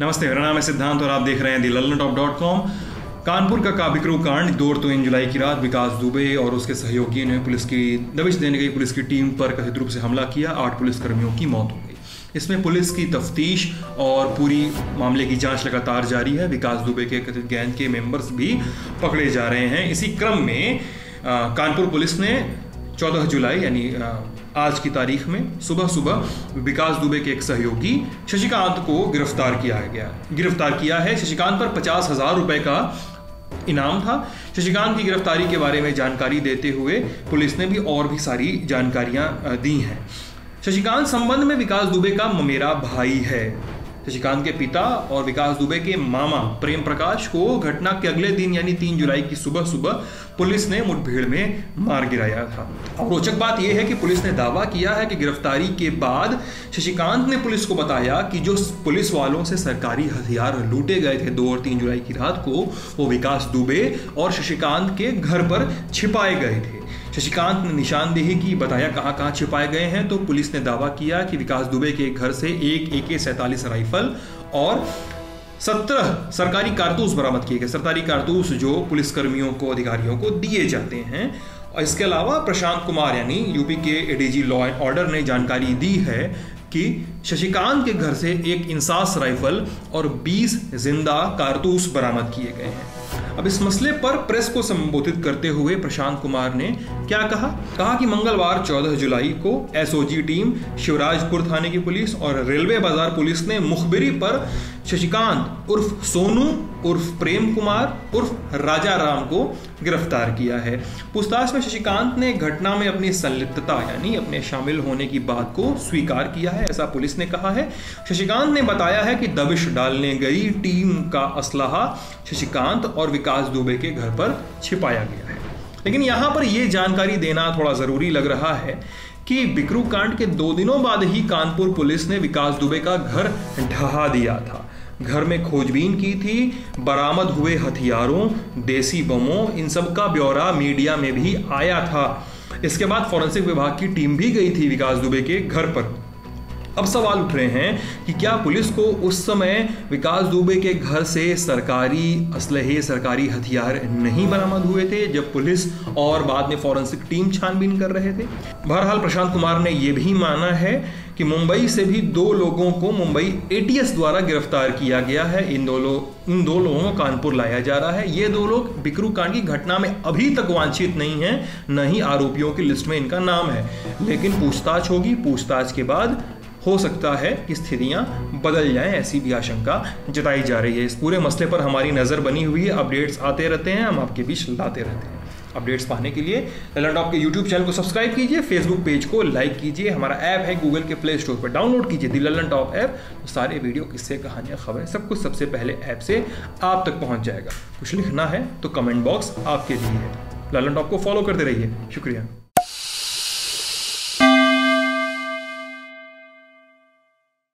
नमस्ते, मेरा नाम है सिद्धांत और आप देख रहे हैं the Lallan top dot com. Kanpur का काबिक्रू कांड, दो तीन जुलाई की रात विकास दुबे और उसके सहयोगियों ने पुलिस की दबिश देने गई। पुलिस की टीम पर कथित रूप से हमला किया, आठ पुलिसकर्मियों की मौत हो गई। इसमें पुलिस की तफ्तीश और पूरी मामले की जाँच लगातार जारी है। विकास दुबे के कथित गैंग के मेंबर्स भी पकड़े जा रहे हैं। इसी क्रम में कानपुर पुलिस ने 14 जुलाई, यानी आज की तारीख में सुबह सुबह विकास दुबे के एक सहयोगी शशिकांत को गिरफ़्तार किया गया। गिरफ़्तार किया है। शशिकांत पर पचास हज़ार रुपए का इनाम था। शशिकांत की गिरफ्तारी के बारे में जानकारी देते हुए पुलिस ने भी और भी सारी जानकारियाँ दी हैं। शशिकांत संबंध में विकास दुबे का ममेरा भाई है। शशिकांत के पिता और विकास दुबे के मामा प्रेम प्रकाश को घटना के अगले दिन, यानी तीन जुलाई की सुबह सुबह, पुलिस ने मुठभेड़ में मार गिराया था। और रोचक बात यह है कि पुलिस ने दावा किया है कि गिरफ्तारी के बाद शशिकांत ने पुलिस को बताया कि जो पुलिस वालों से सरकारी हथियार लूटे गए थे दो और तीन जुलाई की रात को, वो विकास दुबे और शशिकांत के घर पर छिपाए गए थे। शशिकांत ने निशानदेही की, बताया कहाँ कहाँ छिपाए गए हैं तो पुलिस ने दावा किया कि विकास दुबे के घर से एक ए के सैतालीस राइफल और सत्रह सरकारी कारतूस बरामद किए गए। सरकारी कारतूस जो पुलिसकर्मियों को, अधिकारियों को दिए जाते हैं। और इसके अलावा प्रशांत कुमार, यानी यूपी के एडीजी लॉ एंड ऑर्डर ने जानकारी दी है कि शशिकांत के घर से एक इंसास राइफल और 20 ज़िंदा कारतूस बरामद किए गए हैं। अब इस मसले पर प्रेस को संबोधित करते हुए प्रशांत कुमार ने क्या कहा? कहा कि मंगलवार 14 जुलाई को एसओजी टीम शिवराजपुर थाने की पुलिस और रेलवे बाज़ार पुलिस ने मुखबिरी पर शशिकांत उर्फ़ सोनू, उर्फ़ प्रेम कुमार, उर्फ़ राजा राम को गिरफ़्तार किया है। पूछताछ में शशिकांत ने घटना में अपनी संलिप्तता, यानी अपने शामिल होने की बात को स्वीकार किया है, ऐसा पुलिस ने कहा है। शशिकांत ने बताया है कि दबिश डालने गई टीम का असलाहा शशिकांत और विकास दुबे के घर पर छिपाया गया है। लेकिन यहाँ पर यह जानकारी देना थोड़ा ज़रूरी लग रहा है कि बिक्रू कांड के दो दिनों बाद ही कानपुर पुलिस ने विकास दुबे का घर ढहा दिया था। घर में खोजबीन की थी, बरामद हुए हथियारों, देसी बमों, इन सब का ब्यौरा मीडिया में भी आया था। इसके बाद फॉरेंसिक विभाग की टीम भी गई थी विकास दुबे के घर पर। अब सवाल उठ रहे हैं कि क्या पुलिस को उस समय विकास दुबे के घर से सरकारी, असलहे सरकारी हथियार नहीं बरामद हुए थे, जब पुलिस और बाद में फॉरेंसिक टीम छानबीन कर रहे थे? बहरहाल, प्रशांत कुमार ने यह भी माना है कि मुंबई से भी दो लोगों को मुंबई एटीएस द्वारा गिरफ़्तार किया गया है। इन दो लोग इन दो लोगों को कानपुर लाया जा रहा है। ये दो लोग बिक्रू कांड की घटना में अभी तक वांछित नहीं है, न ही आरोपियों की लिस्ट में इनका नाम है। लेकिन पूछताछ होगी। पूछताछ के बाद हो सकता है कि स्थितियाँ बदल जाएँ, ऐसी भी आशंका जताई जा रही है। इस पूरे मसले पर हमारी नज़र बनी हुई है। अपडेट्स आते रहते हैं। हम आपके बीच लाते रहते हैं। अपडेट्स पाने के लिए। ललन टॉप के यूट्यूब चैनल को सब्सक्राइब कीजिए फेसबुक पेज को लाइक कीजिए, हमारा ऐप है गूगल के प्ले स्टोर पर। डाउनलोड कीजिए दी ललन टॉप ऐप तो सारे वीडियो किस्से, कहानियाँ, खबरें सब कुछ सबसे पहले ऐप से आप तक पहुँच जाएगा। कुछ लिखना है तो कमेंट बॉक्स आपके लिए है। ललन टॉप को फॉलो करते रहिए। शुक्रिया।